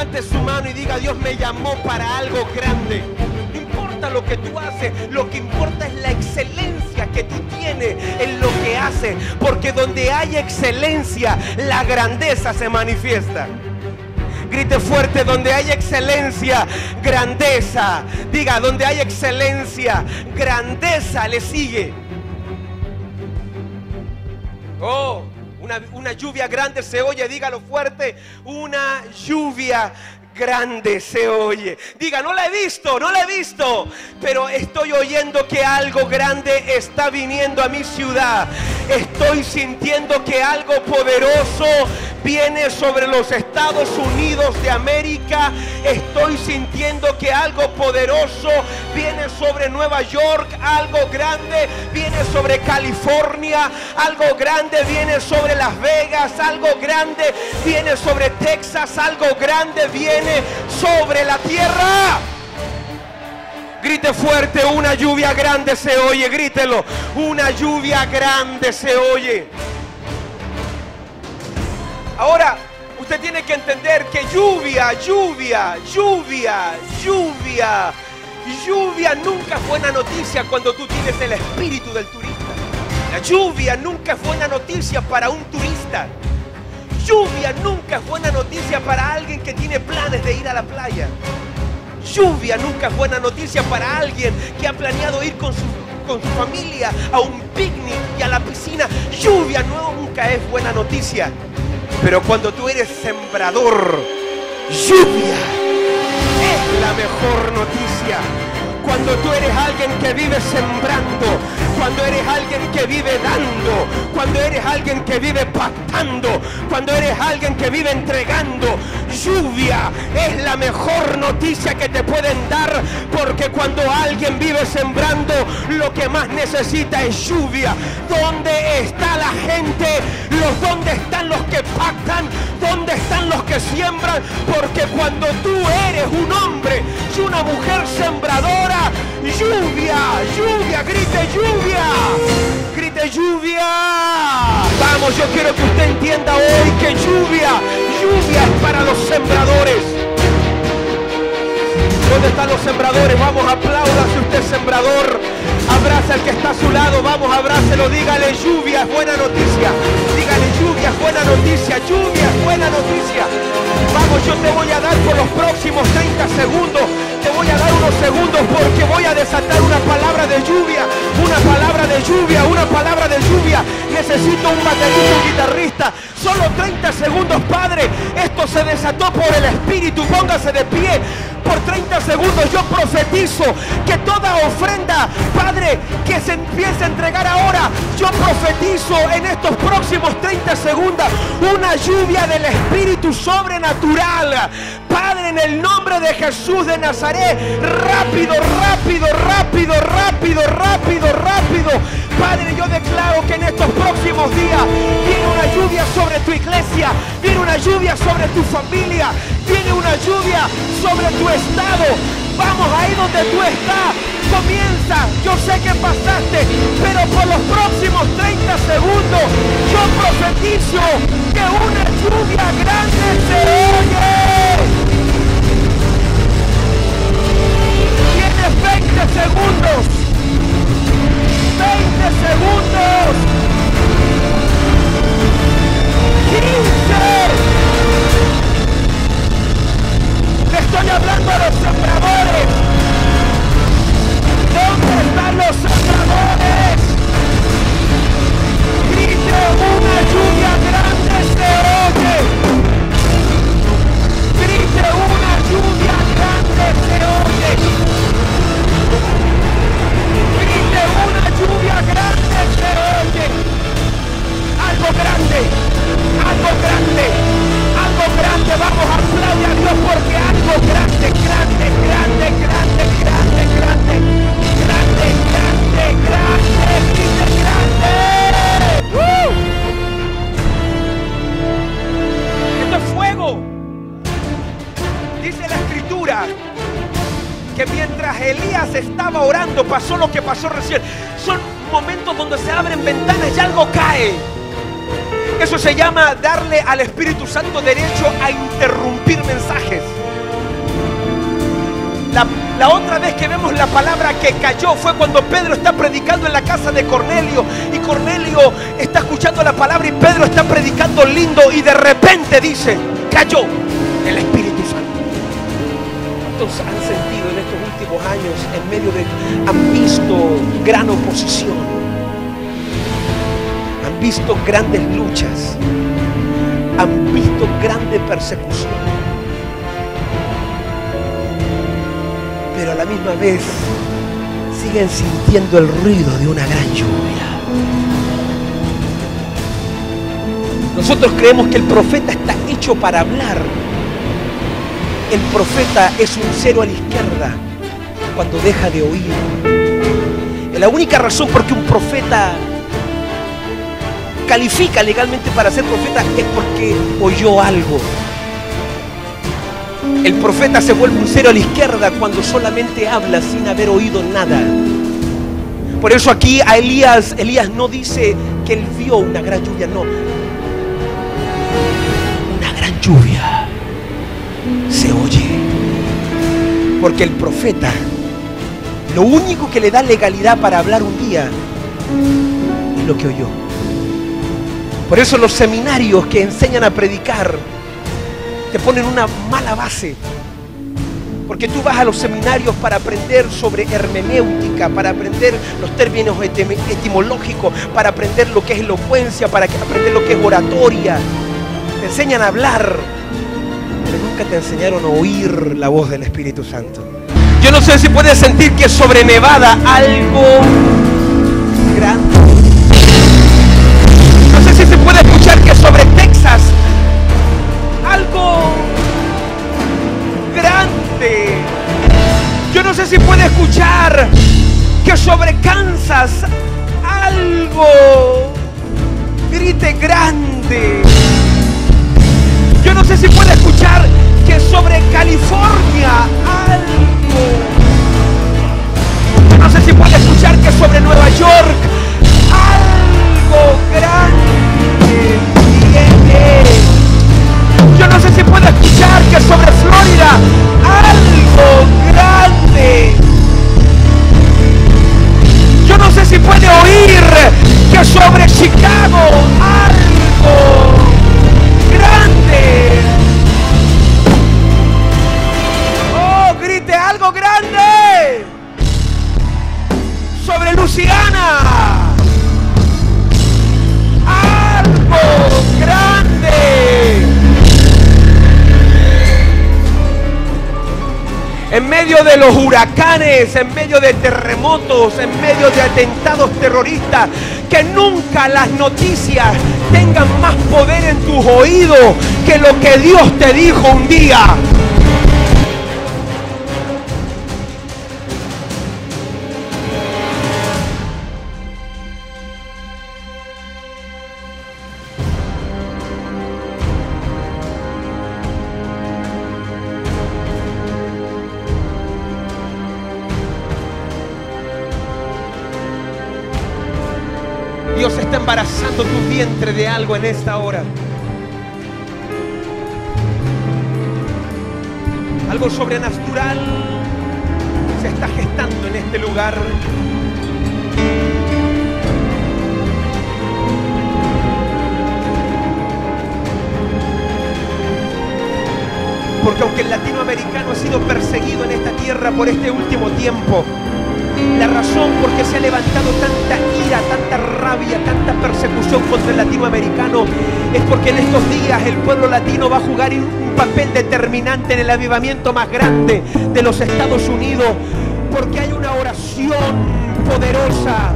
Levante su mano y diga, Dios me llamó para algo grande. No importa lo que tú haces, lo que importa es la excelencia que tú tienes en lo que haces. Porque donde hay excelencia, la grandeza se manifiesta. Grite fuerte, donde hay excelencia, grandeza. Diga, donde hay excelencia, grandeza le sigue. Oh, una, lluvia grande se oye, dígalo fuerte. Una lluvia grande se oye. Diga, no la he visto, no la he visto, pero estoy oyendo que algo grande está viniendo a mi ciudad. Estoy sintiendo que algo poderoso viene sobre los Estados Unidos de América. Estoy sintiendo que algo poderoso viene sobre Nueva York, algo grande viene sobre California, algo grande viene sobre Las Vegas, algo grande viene sobre Texas, algo grande viene sobre la tierra. Grite fuerte, una lluvia grande se oye, grítelo. Una lluvia grande se oye. Ahora, usted tiene que entender que lluvia, lluvia, lluvia, lluvia, lluvia nunca es buena noticia cuando tú tienes el espíritu del turista. La lluvia nunca es buena noticia para un turista. Lluvia nunca es buena noticia para alguien que tiene planes de ir a la playa. Lluvia nunca es buena noticia para alguien que ha planeado ir con su, con su familia a un picnic y a la piscina. Lluvia nunca es buena noticia. Pero cuando tú eres sembrador, lluvia es la mejor noticia. Cuando tú eres alguien que vive sembrando, cuando eres alguien que vive dando, cuando eres alguien que vive pactando, cuando eres alguien que vive entregando, lluvia es la mejor noticia que te pueden dar, porque cuando alguien vive sembrando, lo que más necesita es lluvia. ¿Dónde está la gente? Los dónde están los que pactan, dónde están los que siembran, porque cuando tú eres un hombre y una mujer sembradora, lluvia, lluvia, grite lluvia, grite lluvia. Vamos, yo quiero que usted entienda hoy que lluvia, lluvia es para los sembradores. ¿Dónde están los sembradores? Vamos, aplauda si usted sembrador. Abraza al que está a su lado, vamos, abrácelo, dígale lluvia, es buena noticia. Dígale lluvia, es buena noticia, lluvia, es buena noticia. Vamos, yo te voy a dar por los próximos 30 segundos. Te voy a dar unos segundos porque voy a desatar una palabra de lluvia, una palabra de lluvia, una palabra de lluvia. Necesito un baterista, guitarrista. Solo 30 segundos, Padre. Esto se desató por el Espíritu. Póngase de pie. Por 30 segundos yo profetizo que toda ofrenda, Padre, que se empiece a entregar ahora, yo profetizo en estos próximos 30 segundos una lluvia del Espíritu sobrenatural. Padre, en el nombre de Jesús de Nazaret, rápido, rápido, rápido, rápido, rápido, rápido. Padre, yo declaro que en estos próximos días viene una lluvia sobre tu iglesia, viene una lluvia sobre tu familia, viene una lluvia sobre tu estado. Vamos ahí donde tú estás. Comienza. Yo sé que pasaste, pero por los próximos 30 segundos yo profetizo que una lluvia grande se oye. Tienes 20 segundos. Que mientras Elías estaba orando pasó lo que pasó recién. Son momentos donde se abren ventanas y algo cae. Eso se llama darle al Espíritu Santo derecho a interrumpir mensajes. La, la, otra vez que vemos la palabra que cayó fue cuando Pedro está predicando en la casa de Cornelio y Cornelio está escuchando la palabra y Pedro está predicando lindo y de repente dice, cayó el Espíritu. ¿Cuántos han sentido en estos últimos años en medio de, han visto gran oposición? Han visto grandes luchas, han visto grande persecución pero a la misma vez siguen sintiendo el ruido de una gran lluvia. Nosotros creemos que el profeta está hecho para hablar. El profeta es un cero a la izquierda cuando deja de oír. La única razón por que un profeta califica legalmente para ser profeta es porque oyó algo. El profeta se vuelve un cero a la izquierda cuando solamente habla sin haber oído nada. Por eso aquí a Elías, Elías no dice que él vio una gran lluvia, no. Una gran lluvia se oye. Porque el profeta, lo único que le da legalidad para hablar un día es lo que oyó. Por eso los seminarios que enseñan a predicar te ponen una mala base. Porque tú vas a los seminarios para aprender sobre hermenéutica, para aprender los términos etimológicos, para aprender lo que es elocuencia, para aprender lo que es oratoria. Te enseñan a hablar, nunca te enseñaron a oír la voz del Espíritu Santo. Yo no sé si puedes sentir que sobre Nevada algo grande. No sé si se puede escuchar que sobre Texas algo grande. Yo no sé si puede escuchar que sobre Kansas algo grite grande. Yo no sé si puede escuchar que sobre California algo. No sé si puede escuchar que sobre Nueva York algo grande viene. Yo no sé si puede escuchar que sobre Florida algo grande. Yo no sé si puede oír que sobre Chicago algo Sobre Luciana. Algo grande. en medio de los huracanes, en medio de terremotos, en medio de atentados terroristas, que nunca las noticias tengan más poder en tus oídos que lo que Dios te dijo un día. Embarazando tu vientre de algo en esta hora. Algo sobrenatural se está gestando en este lugar. Porque aunque el latinoamericano ha sido perseguido en esta tierra por este último tiempo, la razón por qué se ha levantado tanta ira, tanta rabia, latinoamericano es porque en estos días el pueblo latino va a jugar un papel determinante en el avivamiento más grande de los Estados Unidos, porque hay una oración poderosa